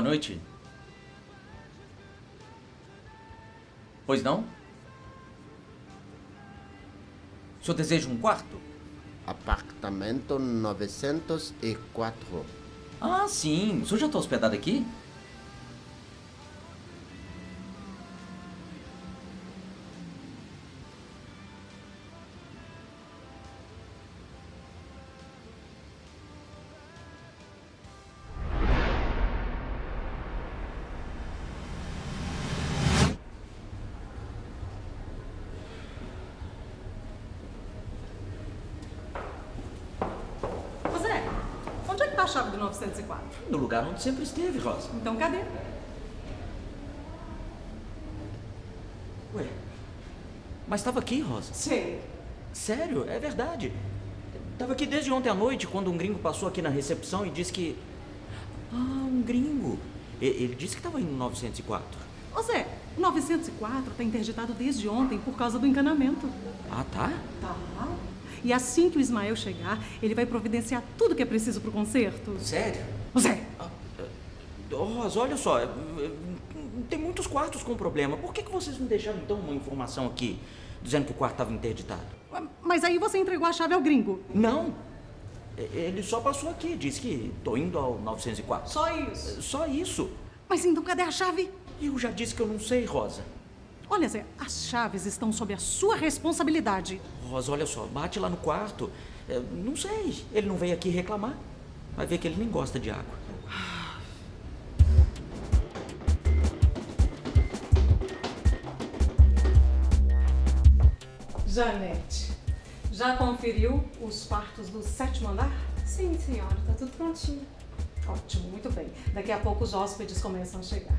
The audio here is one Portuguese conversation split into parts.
Boa noite. Pois não? O senhor deseja um quarto? Apartamento 904. Ah, sim. O senhor já está hospedado aqui? Onde é que tá a chave do 904? No lugar onde sempre esteve, Rosa. Então cadê? Ué, mas estava aqui, Rosa. Sei. Sério, é verdade. Tava aqui desde ontem à noite, quando um gringo passou aqui na recepção e disse que. Ah, um gringo. Ele disse que estava indo no 904. Ô Zé, o 904 tá interditado desde ontem por causa do encanamento. Ah, tá? Tá. E assim que o Ismael chegar, ele vai providenciar tudo que é preciso pro concerto. Sério? Ô Zé, Ô, Rosa, olha só. é, é, Tem muitos quartos com problema. Por que, que vocês não deixaram então uma informação aqui dizendo que o quarto estava interditado? mas aí você entregou a chave ao gringo. Não. Ele só passou aqui, disse que tô indo ao 904. Só isso. Só isso. Mas então cadê a chave? Eu já disse que eu não sei, Rosa. Olha, Zé, as chaves estão sob a sua responsabilidade. Rosa, olha só, bate lá no quarto. É, não sei, ele não veio aqui reclamar. Vai ver que ele nem gosta de água. Janete, já conferiu os quartos do sétimo andar? Sim, senhora, tá tudo prontinho. Ótimo, muito bem. Daqui a pouco os hóspedes começam a chegar.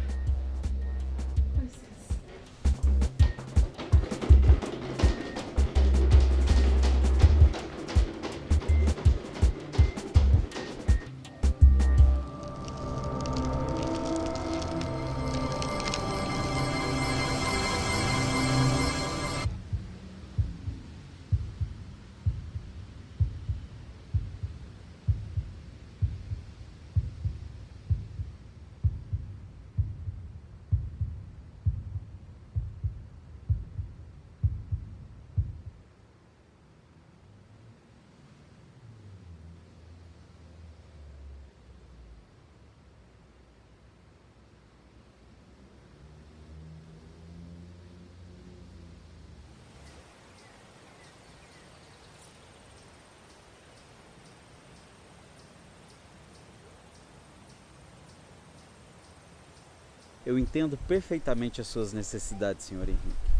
Eu entendo perfeitamente as suas necessidades, Sr. Henrique.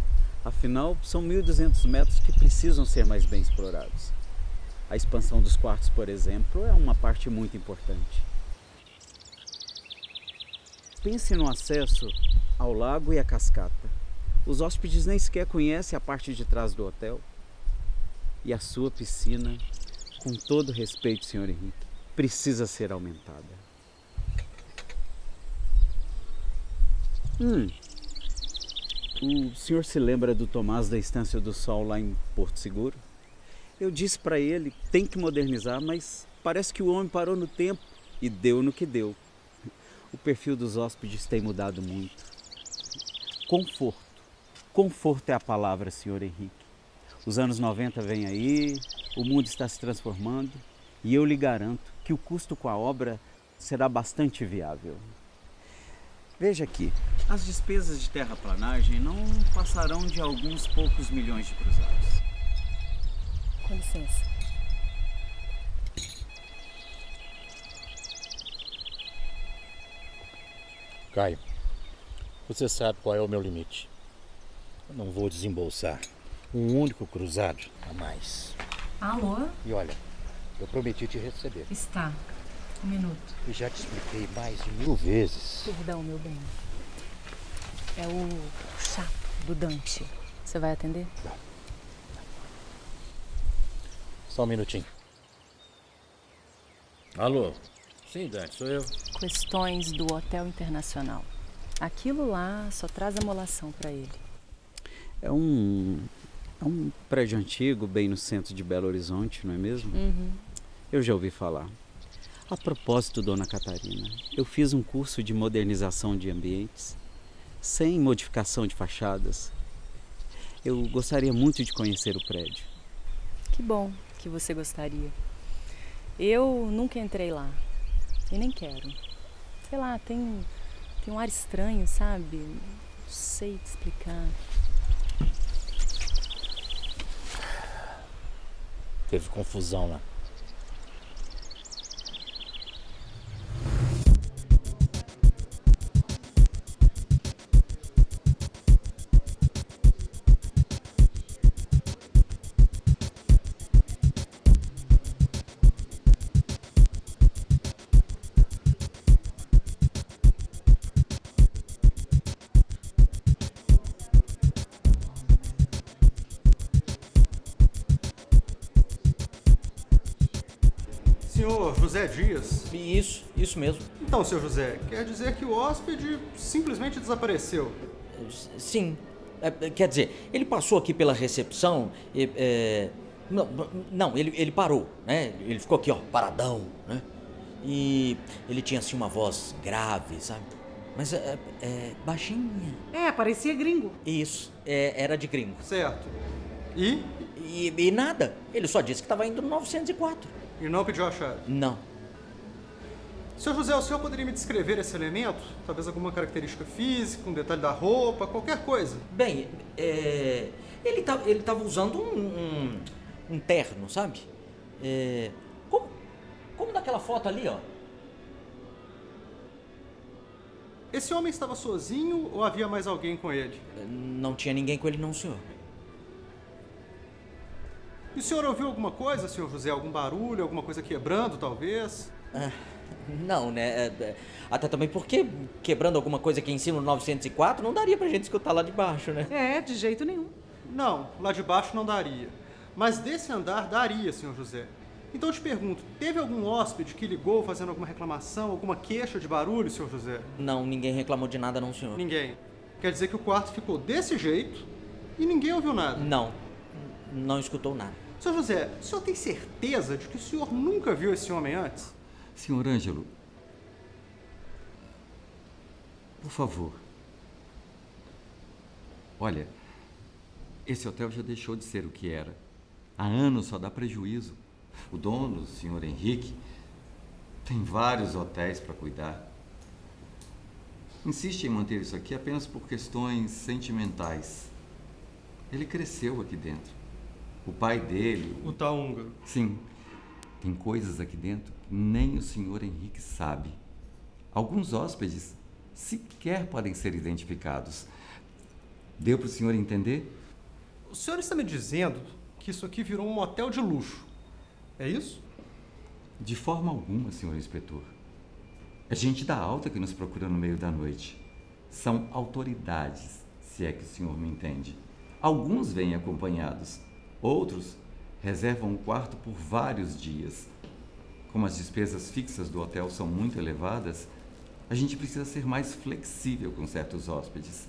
Afinal, são 1.200 metros que precisam ser mais bem explorados. A expansão dos quartos, por exemplo, é uma parte muito importante. Pense no acesso ao lago e à cascata. Os hóspedes nem sequer conhecem a parte de trás do hotel. E a sua piscina, com todo respeito, Sr. Henrique, precisa ser aumentada. Hum. O senhor se lembra do Tomás da Estância do Sol lá em Porto Seguro? Eu disse para ele tem que modernizar, mas parece que o homem parou no tempo e deu no que deu. O perfil dos hóspedes tem mudado muito. Conforto. Conforto é a palavra, senhor Henrique. Os anos 90 vêm aí, o mundo está se transformando e eu lhe garanto que o custo com a obra será bastante viável. Veja aqui, as despesas de terraplanagem não passarão de alguns poucos milhões de cruzados. Com licença. Caio, você sabe qual é o meu limite. Eu não vou desembolsar um único cruzado a mais. Alô? E olha, eu prometi te receber. Está. Um minuto. E já te expliquei mais de mil vezes. Perdão, meu bem. É o chato do Dante. Você vai atender? Só um minutinho. Alô? Sim, Dante, sou eu. Questões do Hotel Internacional. Aquilo lá só traz amolação para ele. É um, é um prédio antigo, bem no centro de Belo Horizonte, não é mesmo? Uhum. Eu já ouvi falar. A propósito, dona Catarina, eu fiz um curso de modernização de ambientes, sem modificação de fachadas. Eu gostaria muito de conhecer o prédio. Que bom que você gostaria. Eu nunca entrei lá. E nem quero. Sei lá, tem, tem um ar estranho, sabe? Não sei te explicar. Teve confusão lá. Senhor Isso, mesmo. Então, senhor José, quer dizer que o hóspede simplesmente desapareceu. Sim. É, quer dizer, ele passou aqui pela recepção e. é, não, não ele, ele parou, né? Ele ficou aqui, ó, paradão, né? E ele tinha assim uma voz grave, sabe? Mas é, é, baixinha. É, parecia gringo. Isso, é, era de gringo. Certo. E? E, e nada, ele só disse que estava indo no 904. E não pediu a chave. Não. Senhor José, o senhor poderia me descrever esse elemento? Talvez alguma característica física, um detalhe da roupa, qualquer coisa. Bem, é, ele, tá, ele tava usando um, um, um terno, sabe? É, como, como daquela foto ali, ó. Esse homem estava sozinho ou havia mais alguém com ele? Não tinha ninguém com ele, não, senhor. E o senhor ouviu alguma coisa, senhor José? Algum barulho, alguma coisa quebrando, talvez? Ah, não, né? É, é, Até também porque quebrando alguma coisa aqui em cima no 904 não daria pra gente escutar lá de baixo, né? É, de jeito nenhum. Não, lá de baixo não daria. Mas desse andar daria, senhor José. Então eu te pergunto, teve algum hóspede que ligou fazendo alguma reclamação, alguma queixa de barulho, senhor José? Não, ninguém reclamou de nada, não, senhor. Ninguém. Quer dizer que o quarto ficou desse jeito e ninguém ouviu nada. Não, não escutou nada. Senhor José, o senhor tem certeza de que o senhor nunca viu esse homem antes? Senhor Ângelo, por favor. Olha, esse hotel já deixou de ser o que era. Há anos só dá prejuízo. O dono, o senhor Henrique, tem vários hotéis para cuidar. Insiste em manter isso aqui apenas por questões sentimentais. Ele cresceu aqui dentro. O pai dele. O tal húngaro. Sim. Tem coisas aqui dentro que nem o senhor Henrique sabe. Alguns hóspedes sequer podem ser identificados. Deu para o senhor entender? O senhor está me dizendo que isso aqui virou um motel de luxo. É isso? De forma alguma, senhor inspetor. É gente da alta que nos procura no meio da noite. São autoridades, se é que o senhor me entende. Alguns vêm acompanhados, outros reservam um quarto por vários dias. Como as despesas fixas do hotel são muito elevadas, a gente precisa ser mais flexível com certos hóspedes.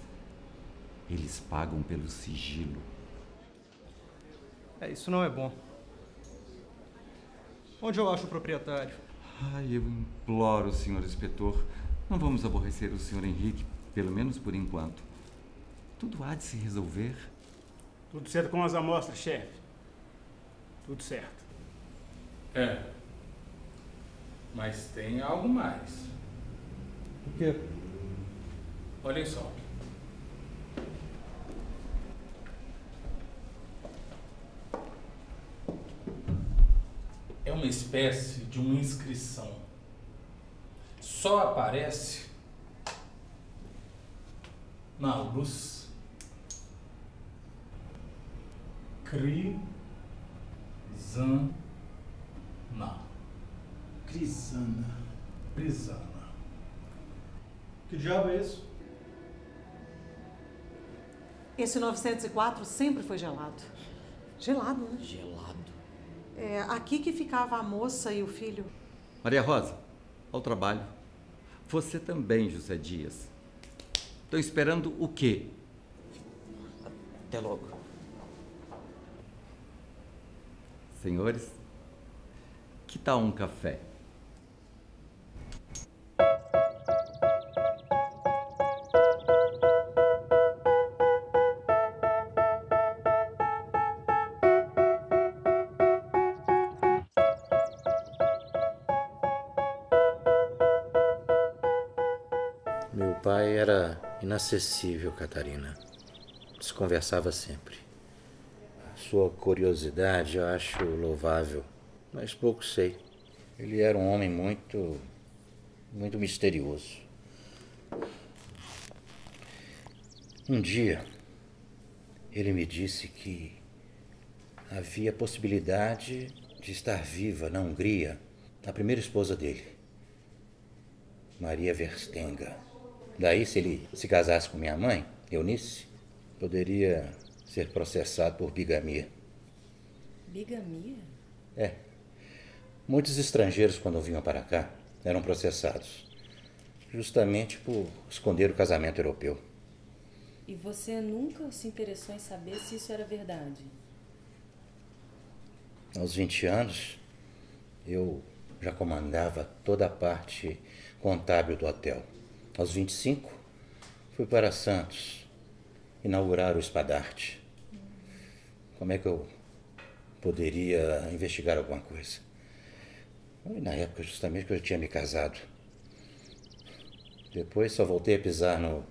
Eles pagam pelo sigilo. É, isso não é bom. Onde eu acho o proprietário? Ai, eu imploro, senhor inspetor, não vamos aborrecer o senhor Henrique, pelo menos por enquanto. Tudo há de se resolver. Tudo certo com as amostras, chefe. Tudo certo. É. Mas tem algo mais. O quê? Olhem só. É uma espécie de uma inscrição. Só aparece na luz Crisana. Crisana. Crisana. Que diabo é isso? Esse 904 sempre foi gelado. Gelado, né? Gelado. É aqui que ficava a moça e o filho. Maria Rosa, ao trabalho. Você também, José Dias. Estão esperando o quê? Até logo. senhores, que tal um café? Meu pai era inacessível, Catarina. Se conversava sempre. Sua curiosidade eu acho louvável, mas pouco sei. Ele era um homem muito. muito misterioso. Um dia, ele me disse que havia possibilidade de estar viva na Hungria a primeira esposa dele, Maria Verstenga. Daí, se ele se casasse com minha mãe, Eunice, poderia ser processado por bigamia. Bigamia? É. Muitos estrangeiros, quando vinham para cá, eram processados. Justamente por esconder o casamento europeu. E você nunca se interessou em saber se isso era verdade? Aos 20 anos, eu já comandava toda a parte contábil do hotel. Aos 25, fui para Santos inaugurar o Espadarte. Como é que eu poderia investigar alguma coisa? E na época, justamente, que eu tinha me casado. Depois só voltei a pisar no,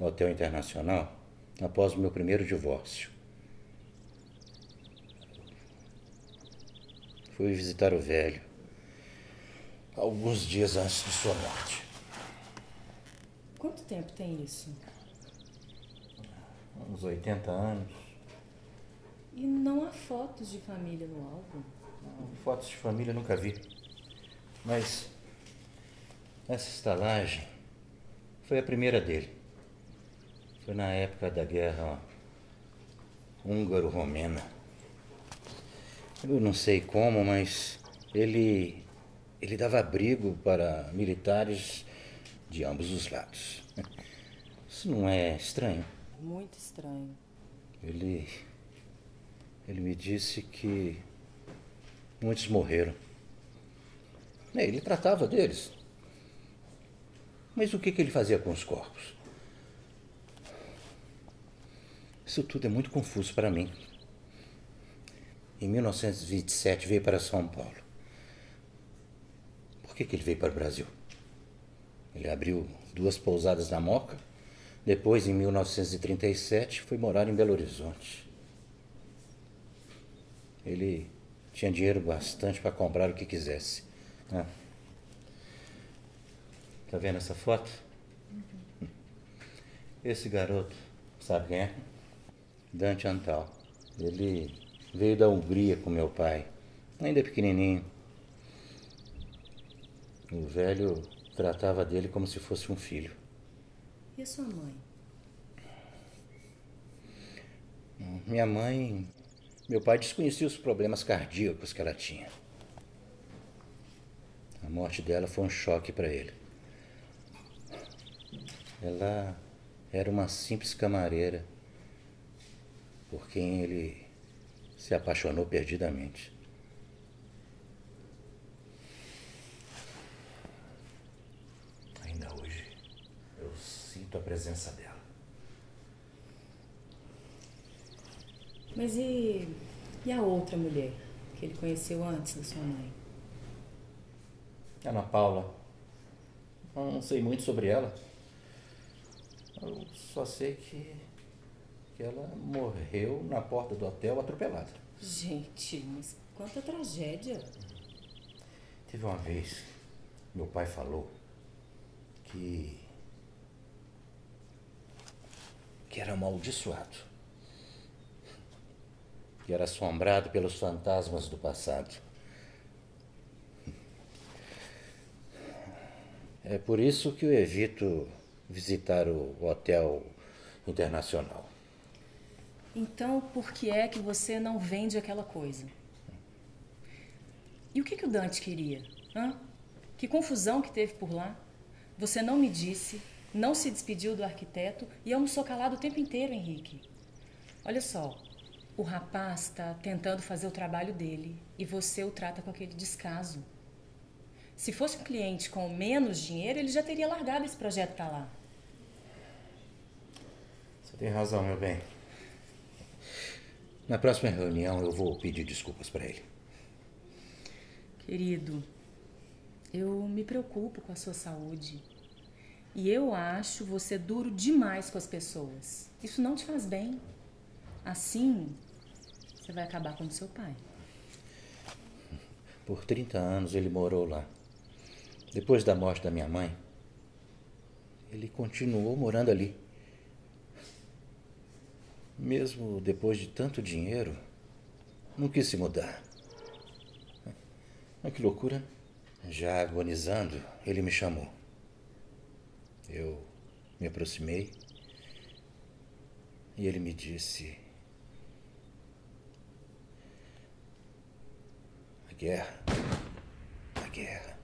no Hotel Internacional após o meu primeiro divórcio. Fui visitar o velho alguns dias antes de sua morte. Quanto tempo tem isso? Uns 80 anos. E não há fotos de família no álbum? Não, fotos de família nunca vi. Mas essa estalagem foi a primeira dele. Foi na época da guerra húngaro-romena. Eu não sei como, mas ele ele dava abrigo para militares de ambos os lados. Isso não é estranho? Muito estranho. Ele ele me disse que muitos morreram. É, ele tratava deles. Mas o que, ele fazia com os corpos? Isso tudo é muito confuso para mim. Em 1927 veio para São Paulo. Por que, que ele veio para o Brasil? Ele abriu duas pousadas na Moca. Depois, em 1937, foi morar em Belo Horizonte. Ele tinha dinheiro bastante para comprar o que quisesse. Ah. Tá vendo essa foto? Esse garoto, sabe quem é? Dante Antal. Ele veio da Hungria com meu pai, ainda pequenininho. O velho tratava dele como se fosse um filho. E a sua mãe? Minha mãe. Meu pai desconhecia os problemas cardíacos que ela tinha. A morte dela foi um choque para ele. Ela era uma simples camareira por quem ele se apaixonou perdidamente. Ainda hoje eu sinto a presença dela. Mas e, e a outra mulher que ele conheceu antes da sua mãe? Ana Paula. Não sei muito sobre ela. Eu só sei que, que ela morreu na porta do hotel atropelada. Gente, mas quanta tragédia. Teve uma vez, meu pai falou que. que era amaldiçoado. Que era assombrado pelos fantasmas do passado. É por isso que eu evito visitar o hotel internacional. Então, por que é que você não vende aquela coisa? E o que, que o Dante queria? Hã? Que confusão que teve por lá? Você não me disse, não se despediu do arquiteto e almoçou calado o tempo inteiro, Henrique. Olha só, o rapaz está tentando fazer o trabalho dele e você o trata com aquele descaso. Se fosse um cliente com menos dinheiro, ele já teria largado esse projeto para lá. Você tem razão, meu bem. Na próxima reunião eu vou pedir desculpas para ele. Querido, eu me preocupo com a sua saúde. E eu acho você duro demais com as pessoas. Isso não te faz bem. Assim, você vai acabar com o seu pai. Por 30 anos ele morou lá. Depois da morte da minha mãe, ele continuou morando ali. Mesmo depois de tanto dinheiro, não quis se mudar. Ah, que loucura. Já agonizando, ele me chamou. Eu me aproximei e ele me disse: guerra, a guerra.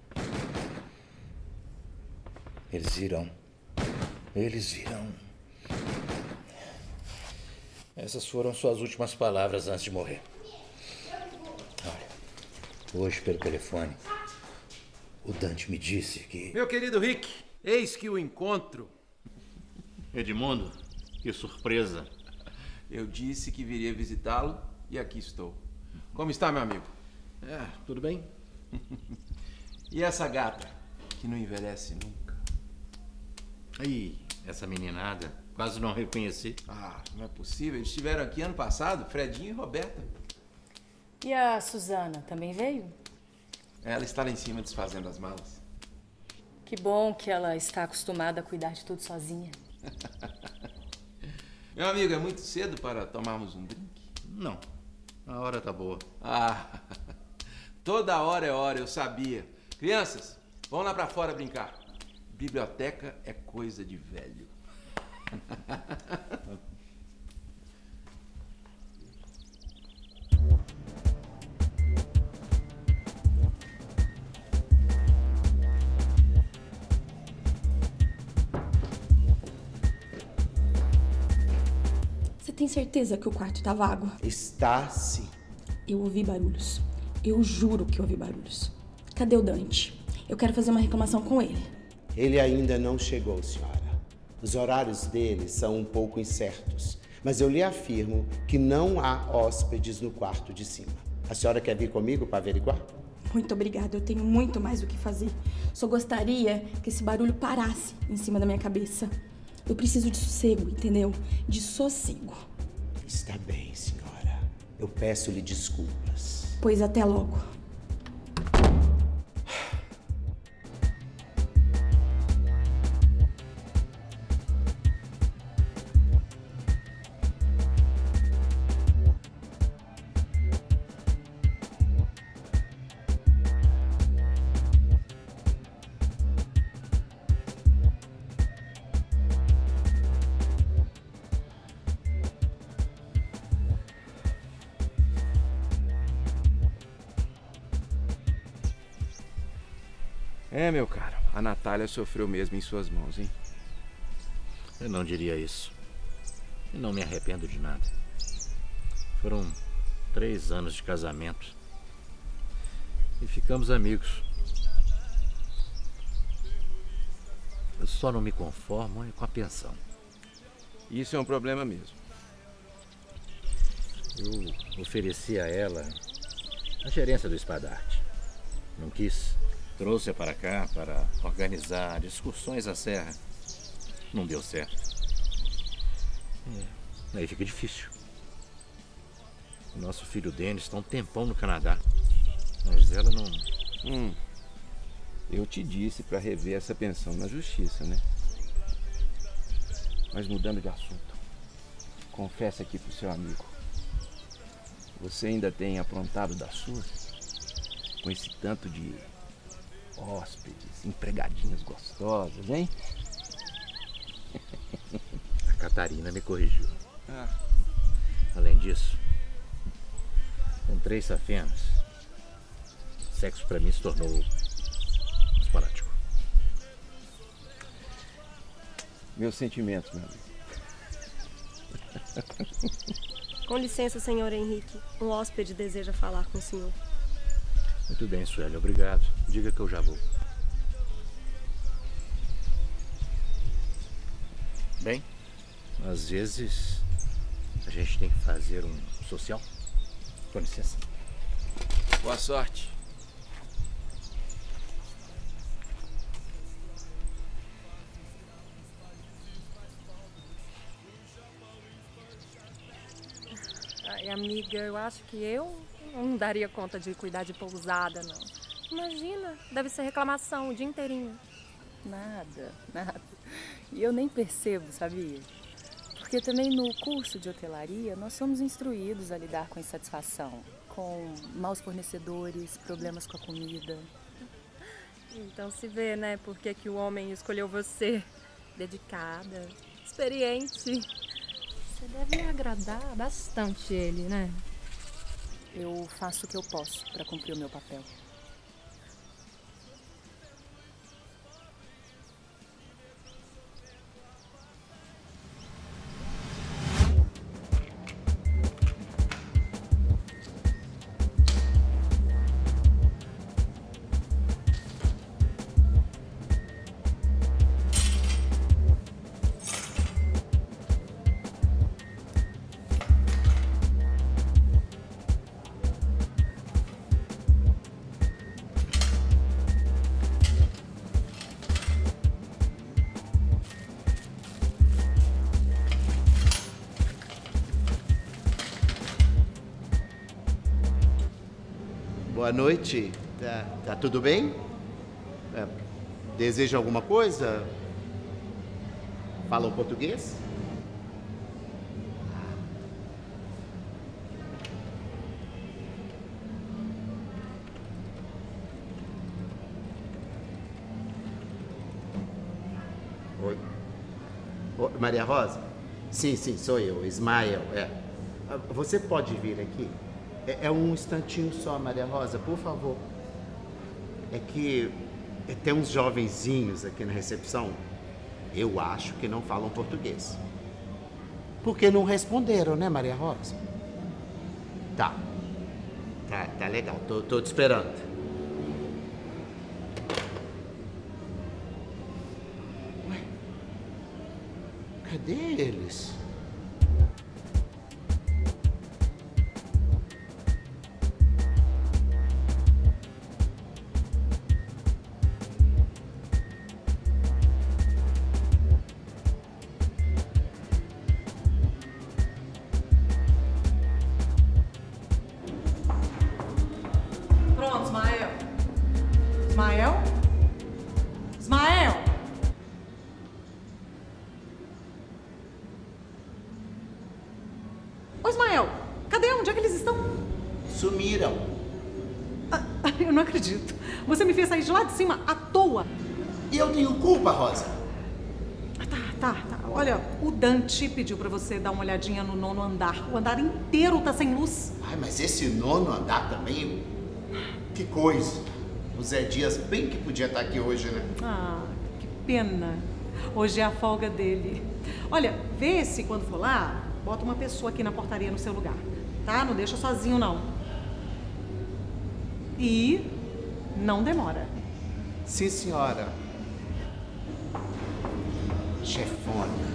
Eles virão, eles virão. Essas foram suas últimas palavras antes de morrer. Olha, hoje pelo telefone, o Dante me disse que. Meu querido Rick, eis que o encontro. Edmundo, que surpresa. Eu disse que viria visitá-lo e aqui estou. Como está, meu amigo? É, tudo bem? e essa gata, que não envelhece nunca? Aí, essa meninada, quase não reconheci. Ah, não é possível. Eles estiveram aqui ano passado, Fredinho e Roberta. E a Suzana também veio? Ela está lá em cima desfazendo as malas. Que bom que ela está acostumada a cuidar de tudo sozinha. Meu amigo, é muito cedo para tomarmos um drink? Não. A hora tá boa. Ah, toda hora é hora, eu sabia. Crianças, vão lá para fora brincar. Biblioteca é coisa de velho. Você tem certeza que o quarto tá vago? Está sim. Eu ouvi barulhos. Eu juro que ouvi barulhos. Cadê o Dante? Eu quero fazer uma reclamação com ele. Ele ainda não chegou, senhora. Os horários dele são um pouco incertos, mas eu lhe afirmo que não há hóspedes no quarto de cima. A senhora quer vir comigo para averiguar? Muito obrigada, eu tenho muito mais o que fazer. Só gostaria que esse barulho parasse em cima da minha cabeça. Eu preciso de sossego, entendeu? De sossego. Está bem, senhora. Eu peço-lhe desculpas. Pois até logo. A Natália sofreu mesmo em suas mãos, hein? Eu não diria isso. E não me arrependo de nada. Foram três anos de casamento. E ficamos amigos. Eu só não me conformo é com a pensão. Isso é um problema mesmo. Eu ofereci a ela a gerência do Espadarte. Não quis. Trouxe-a para cá para organizar discussões à serra. Não deu certo. É, aí fica difícil. O nosso filho Denis está um tempão no Canadá. Mas ela não. Hum. Eu te disse para rever essa pensão na justiça, né? Mas mudando de assunto, confessa aqui pro seu amigo. Você ainda tem aprontado das suas? Com esse tanto de hóspedes, empregadinhas gostosas, hein? A Catarina me corrigiu. Ah. Além disso, com três safenas, sexo para mim se tornou esporádico. Meus sentimentos, meu amigo. Com licença, senhor Henrique. Um hóspede deseja falar com o senhor. Muito bem, Sueli, obrigado. Diga que eu já vou. Bem, às vezes a gente tem que fazer um social. Com licença. Boa sorte. Ai, amiga, eu acho que eu não daria conta de cuidar de pousada, não. Imagina, deve ser reclamação o dia inteirinho. Nada, nada. E eu nem percebo, sabia? Porque também no curso de hotelaria nós somos instruídos a lidar com insatisfação, com maus fornecedores, problemas com a comida. Então se vê, né, por que que o homem escolheu você. Dedicada, experiente. Você deve agradar bastante ele, né? Eu faço o que eu posso para cumprir o meu papel. Noite. Tá, tá tudo bem? É, deseja alguma coisa? Fala um português? Oi. Oi, Maria Rosa? Sim, sim, sou eu, Ismael. É. Ah, Você pode vir aqui? É, é um instantinho só, Maria Rosa, por favor. É que é, tem uns jovenzinhos aqui na recepção. Eu acho que não falam português. Porque não responderam, né, Maria Rosa? Tá. Tá, tá legal. Tô, tô te esperando. Cadê eles? Sumiram. Ah, Eu não acredito. Você me fez sair de lá de cima à toa. E eu tenho culpa, Rosa. Tá, tá. Olha, o Dante pediu pra você dar uma olhadinha no nono andar. O andar inteiro tá sem luz. Ai, mas esse nono andar também. Que coisa. O Zé Dias bem que podia estar aqui hoje, né? Ah, que pena. Hoje é a folga dele. Olha, vê se quando for lá, bota uma pessoa aqui na portaria no seu lugar. Tá? Não deixa sozinho, não. E não demora. Sim, senhora. Chefona.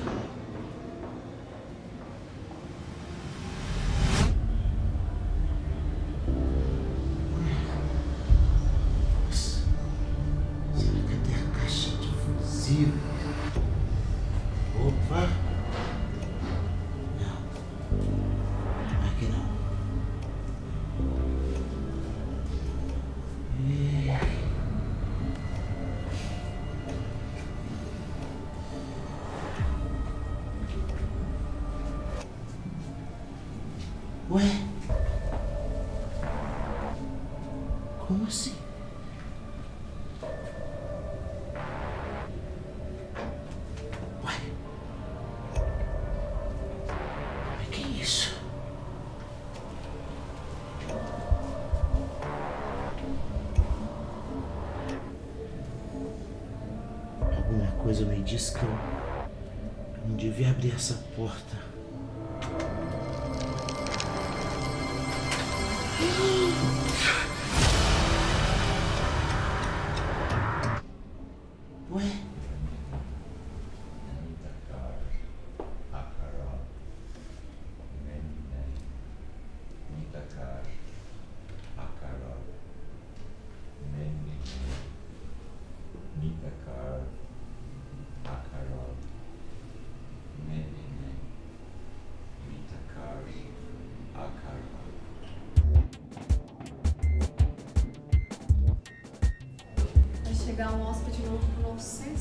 Alguma coisa me diz que eu não devia abrir essa porta.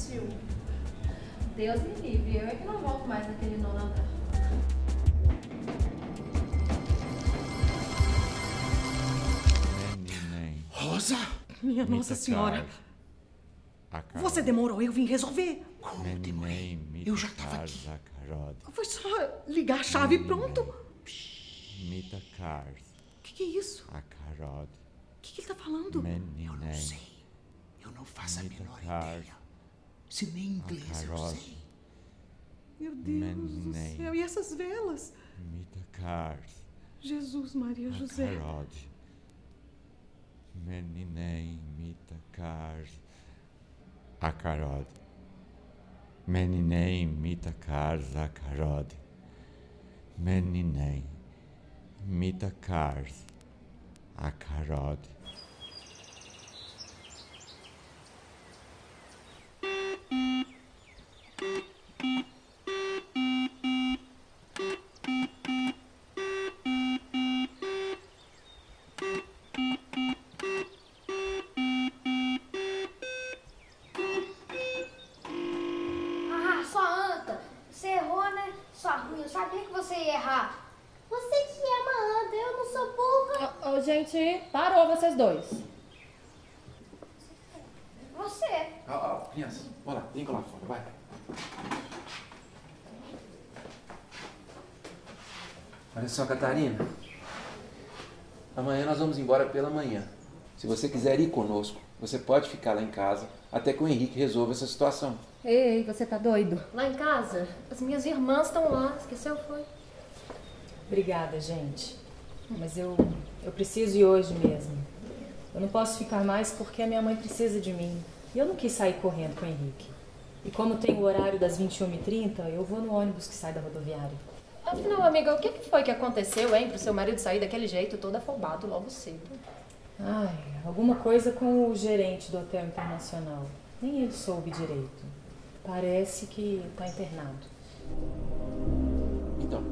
901. Deus me livre, eu é que não volto mais naquele nono andar. Rosa! Minha Nossa Senhora! Você demorou, eu vim resolver. Eu já tava aqui. Foi só ligar a chave e pronto. Mita Cars. O que, que é isso? A Carod. O que, que ele tá falando? Eu não sei. Eu não faço a menor ideia. Se nem inglês eu sei. Meu Deus do céu. E essas velas? Mita Cars. Jesus, Maria, José. Carod. Meninei Mita Cars. A Carod. Meninei Mita Cars. A Carod. Meninei Mita Cars. A Carod. Ah, sua anta! Você errou, né? Sua ruim, eu sabia que você ia errar. Você que é uma anta, eu não sou burra. Ô, ô, gente, parou vocês dois. Você. Ó, ó, criança, bora lá, vem lá fora, vai. Olha só, Catarina. Amanhã nós vamos embora pela manhã. Se você quiser ir conosco, você pode ficar lá em casa até que o Henrique resolva essa situação. Ei, você tá doido? Lá em casa, as minhas irmãs estão lá. Esqueceu, foi? Obrigada, gente. Mas eu, eu preciso ir hoje mesmo. Eu não posso ficar mais porque a minha mãe precisa de mim. E eu não quis sair correndo com o Henrique. E como tem o horário das 21h30, eu vou no ônibus que sai da rodoviária. Afinal, amiga, o que que foi que aconteceu, hein? Pro seu marido sair daquele jeito, todo afobado logo cedo. Ai, alguma coisa com o gerente do Hotel Internacional. Nem ele soube direito. Parece que tá internado. Então,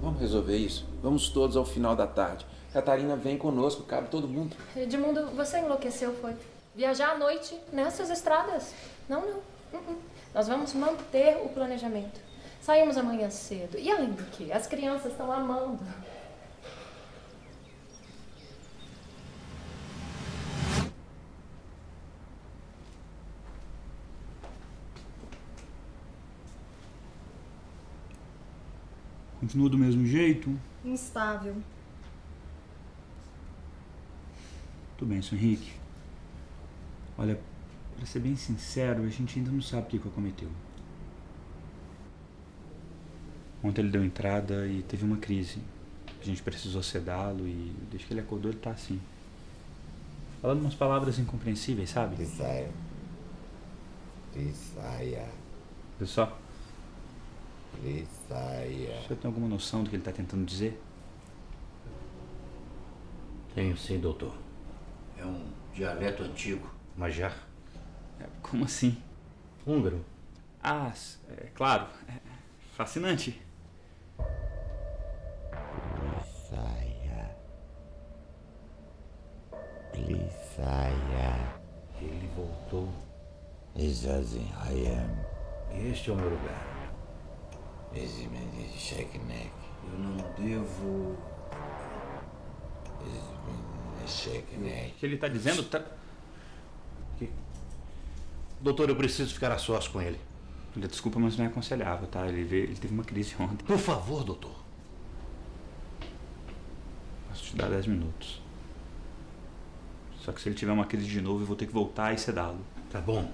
vamos resolver isso. Vamos todos ao final da tarde. Catarina vem conosco, cabe todo mundo. Edmundo, você enlouqueceu, foi? Viajar à noite nessas estradas? Não, não. Uh-uh. Nós vamos manter o planejamento. Saímos amanhã cedo. E além do que, as crianças estão amando. Continua do mesmo jeito? Instável. Tudo bem, seu Henrique. Olha, pra ser bem sincero, a gente ainda não sabe o que que cometeu. Ontem ele deu entrada e teve uma crise. A gente precisou sedá-lo e desde que ele acordou ele tá assim. Falando umas palavras incompreensíveis, sabe? Isaia. Isaia. Viu só? Isaia. O senhor tem alguma noção do que ele tá tentando dizer? Tenho sim, doutor. É um dialeto antigo, Majar. Como assim? Húngaro. Ah, é claro. É fascinante. Isaia. Isaia. Ele voltou. Izazin Hayam. Este é o meu lugar. Izmeni Sheknek. Eu não devo. Izmeni Sheknek. O que ele tá dizendo tá. Doutor, eu preciso ficar a sós com ele. Desculpa, mas não é aconselhável, tá? Ele, veio- ele teve uma crise ontem. Por favor, doutor. Posso te dar 10 minutos. Só que se ele tiver uma crise de novo, eu vou ter que voltar e sedá-lo. Tá bom.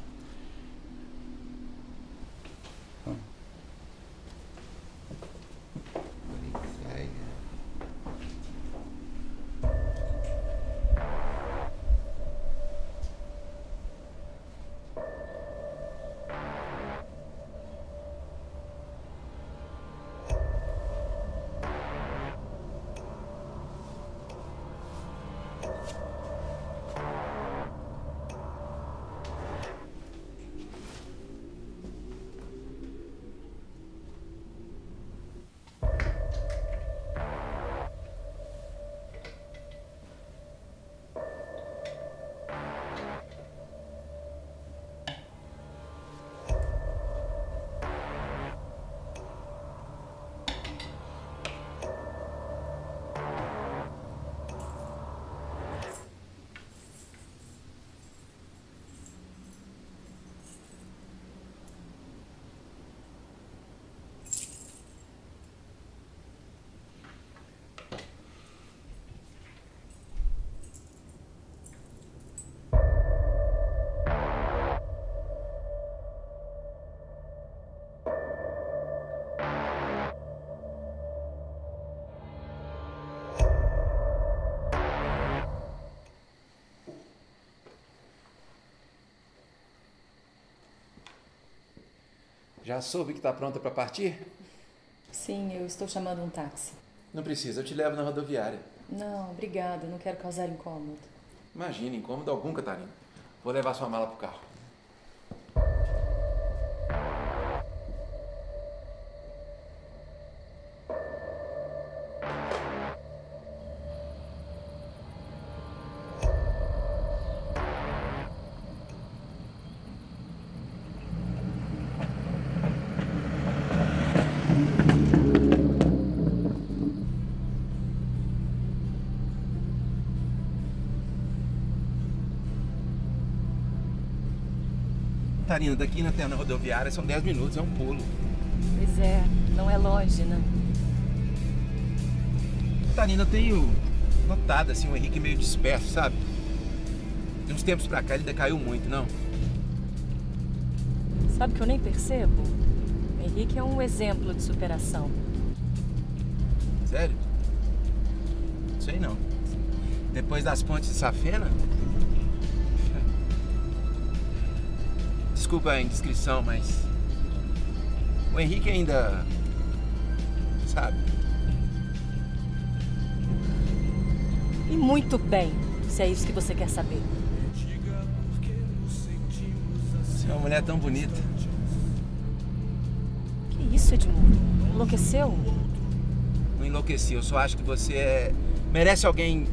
Já soube que tá pronta para partir? Sim, eu estou chamando um táxi. Não precisa, eu te levo na rodoviária. Não, obrigada, não quero causar incômodo. Imagina, incômodo algum, Catarina. Vou levar sua mala pro carro. Catarina, daqui na rodoviária são 10 minutos, é um pulo. Pois é, não é longe, né? Catarina, eu tenho notado assim o Henrique meio disperso, sabe? De uns tempos pra cá ele decaiu muito, não? Sabe que eu nem percebo? O Henrique é um exemplo de superação. Sério? Sei não. Depois das pontes de Safena? Desculpa a indiscrição, mas. O Henrique ainda. Sabe? E muito bem, se é isso que você quer saber. Você é uma mulher tão bonita. Que isso, Edmundo? Enlouqueceu? Não enlouqueci, eu só acho que você é... merece alguém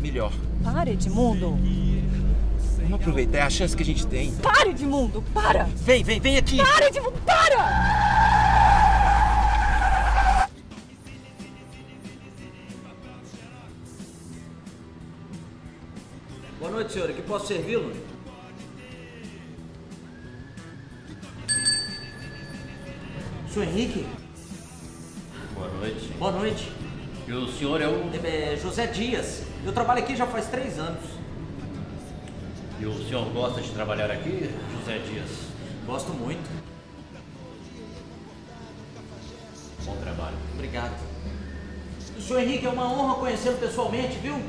melhor. Para, Edmundo. Aproveitar, é a chance que a gente tem. Para, Edmundo, para! Vem, vem, vem aqui! Para, Edmundo, para! Boa noite, senhora. Que posso servi-lo? Senhor Henrique? Boa noite. Boa noite. E o senhor é o. É, José Dias. Eu trabalho aqui já faz três anos. E o senhor gosta de trabalhar aqui, José Dias? Gosto muito. Bom trabalho. Obrigado. O senhor Henrique, é uma honra conhecê-lo pessoalmente, viu?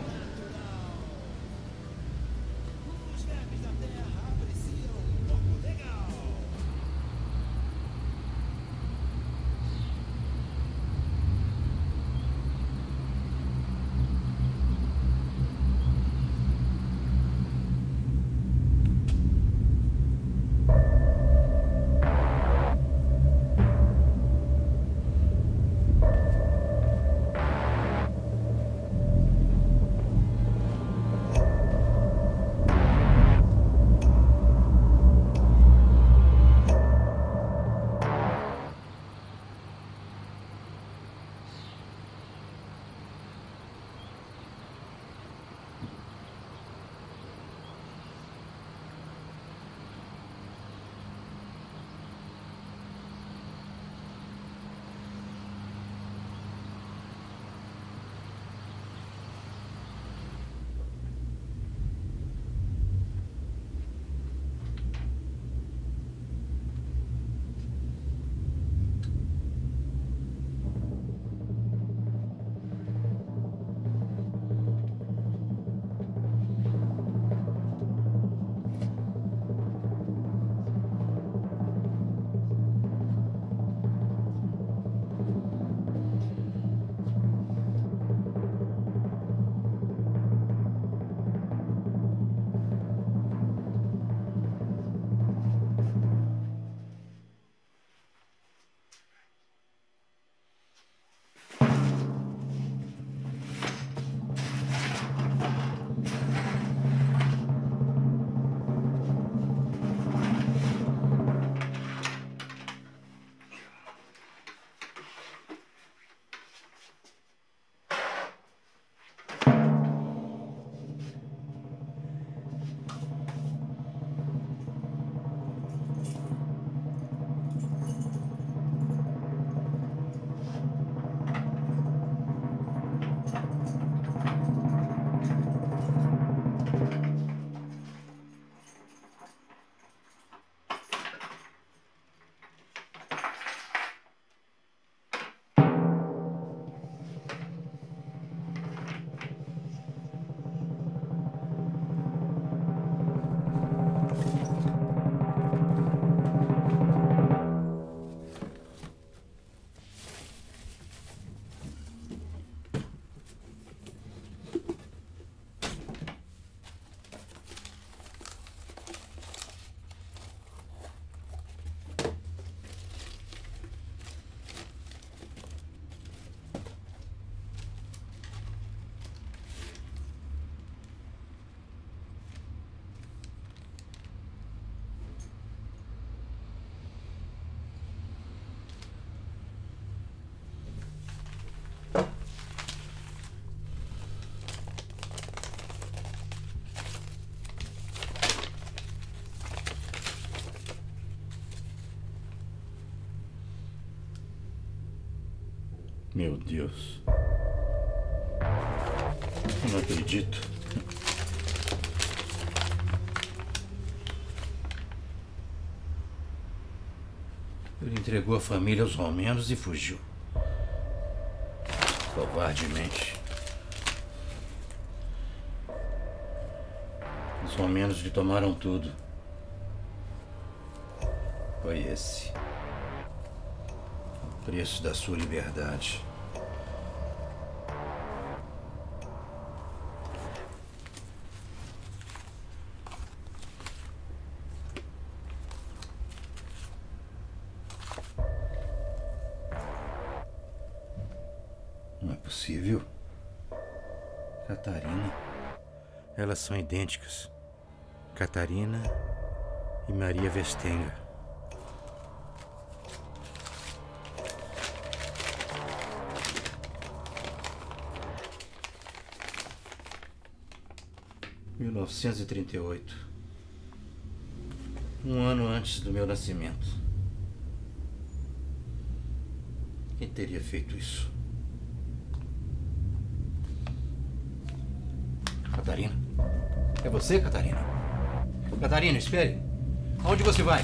Meu Deus. Eu não acredito. Ele entregou a família aos romanos e fugiu. Covardemente. Os romanos lhe tomaram tudo. Foi esse. O preço da sua liberdade. São idênticas. Catarina e Maria Vestenga. Mil novecentos e trinta e oito. Um ano antes do meu nascimento. Quem teria feito isso? Catarina? É você, Catarina? Catarina, espere. Aonde você vai?